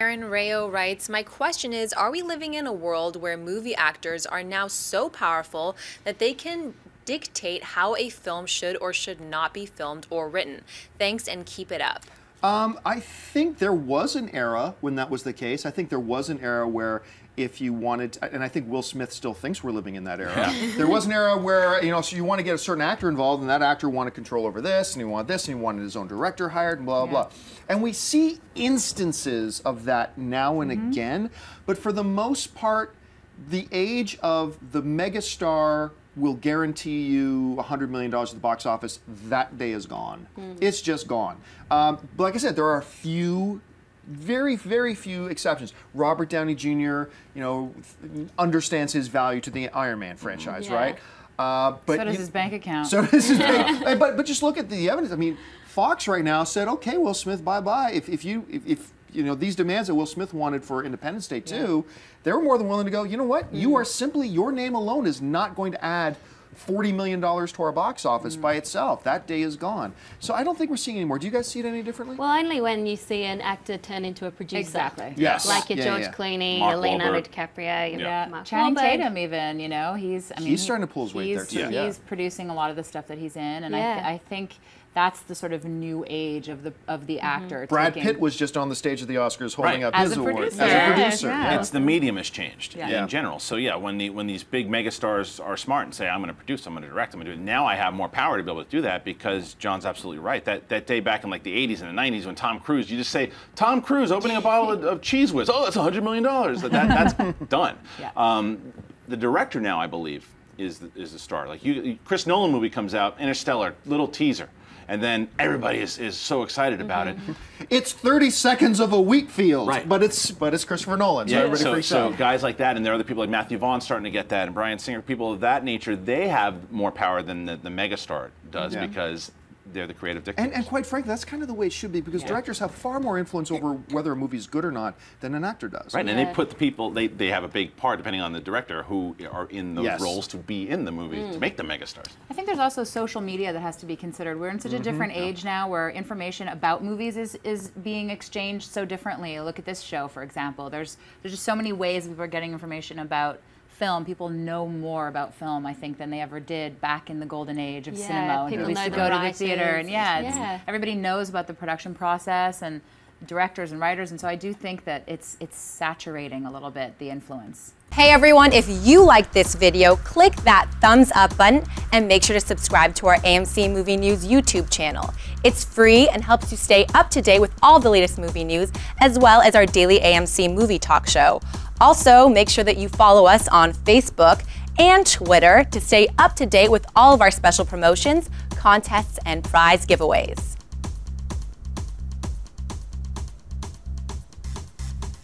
Aaron Rao writes, My question is Are we living in a world where movie actors are now so powerful that they can dictate how a film should or should not be filmed or written? Thanks and keep it up. Um, I think there was an era when that was the case. I think there was an era where if you wanted, and I think Will Smith still thinks we're living in that era. Yeah. there was an era where you know, so you want to get a certain actor involved, and that actor wanted control over this, and he wanted this, and he wanted his own director hired, and blah blah yeah. blah. And we see instances of that now and mm-hmm. again, but for the most part, the age of the megastar will guarantee you $100 million at the box office, that day is gone. Mm. It's just gone. Um, but like I said, there are a few very, very few exceptions. Robert Downey Jr., you know, understands his value to the Iron Man franchise, yeah. right? Uh, but so does you, his bank account. So does his bank. But but just look at the evidence. I mean, Fox right now said, okay, Will Smith, bye bye. If if you if, if you know these demands that Will Smith wanted for Independence Day too, yeah. they were more than willing to go. You know what? Mm. You are simply your name alone is not going to add $40 million to our box office mm. by itself. That day is gone. So I don't think we're seeing anymore. Do you guys see it any differently? Well, only when you see an actor turn into a producer. Exactly. Yes. Like your yeah, George yeah. Clooney, your Leonardo DiCaprio, your yeah. Mark Channing Tatum even, you know, he's, I mean, he's starting to pull his weight there too. He's producing a lot of the stuff that he's in, and I, th I think that's the sort of new age of the of the mm-hmm. actor. Brad taking... Pitt was just on the stage of the Oscars holding right. up as his award as a producer. Yeah. It's the medium has changed yeah. in general. So yeah, when the when these big megastars are smart and say I'm going to produce, I'm going to direct, I'm going to do it. Now I have more power to be able to do that because John's absolutely right. That that day back in like the 80s and the 90s when Tom Cruise, you just say Tom Cruise opening a bottle of, of Cheez Whiz. Oh, that's 100 million dollars. That, that's done. Yeah. Um, the director now, I believe, is the, is the star. Like you, Chris Nolan movie comes out, Interstellar, little teaser and then everybody is, is so excited about mm-hmm. it. It's 30 seconds of a wheat field, right. but it's but it's Christopher Nolan, so yeah, everybody so, freaks so out. guys like that, and there are other people like Matthew Vaughn starting to get that, and Bryan Singer, people of that nature, they have more power than the, the megastar does yeah. because they're the creative dictators. And, and, quite frankly, that's kind of the way it should be because yeah. directors have far more influence over whether a movie is good or not than an actor does. Right, yeah. and they put the people, they, they have a big part, depending on the director, who are in those yes. roles to be in the movie, mm. to make them megastars. I think there's also social media that has to be considered. We're in such a mm-hmm. different age now where information about movies is, is being exchanged so differently. Look at this show, for example. There's, there's just so many ways we are getting information about film, people know more about film, I think, than they ever did back in the golden age of yeah, cinema. People we used to go to the theater, and yeah, yeah. everybody knows about the production process and directors and writers, and so I do think that it's it's saturating a little bit the influence. Hey everyone, if you like this video, click that thumbs up button and make sure to subscribe to our AMC Movie News YouTube channel. It's free and helps you stay up to date with all the latest movie news, as well as our daily AMC movie talk show. Also, make sure that you follow us on Facebook and Twitter to stay up to date with all of our special promotions, contests, and prize giveaways.